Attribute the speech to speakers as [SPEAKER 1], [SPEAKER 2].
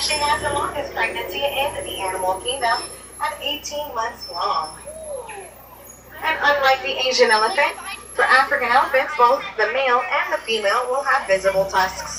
[SPEAKER 1] actually has the longest pregnancy in the animal kingdom at 18 months long? And unlike the Asian elephant, for African elephants, both the male and the female will have visible tusks.